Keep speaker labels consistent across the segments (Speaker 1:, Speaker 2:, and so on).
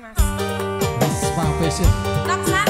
Speaker 1: Mas. Mas,
Speaker 2: Fashion.
Speaker 1: Laksana.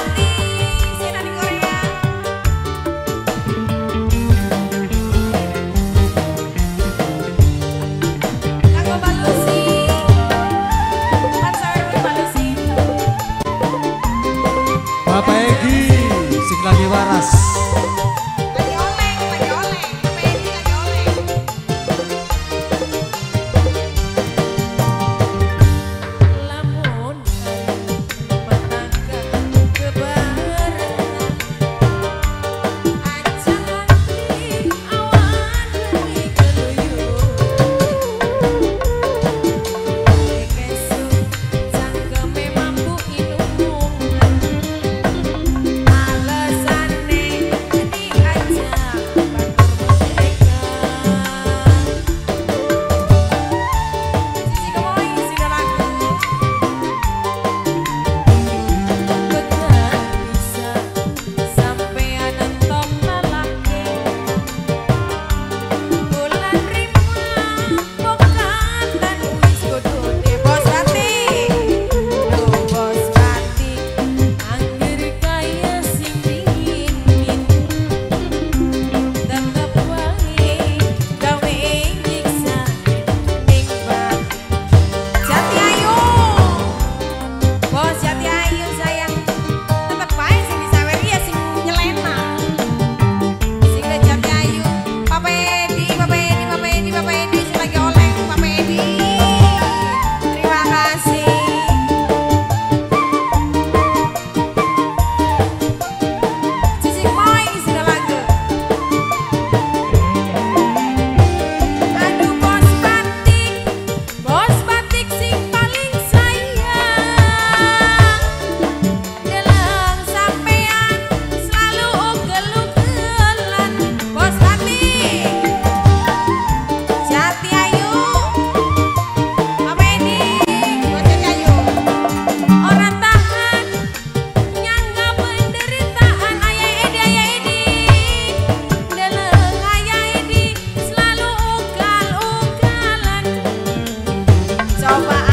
Speaker 1: Nova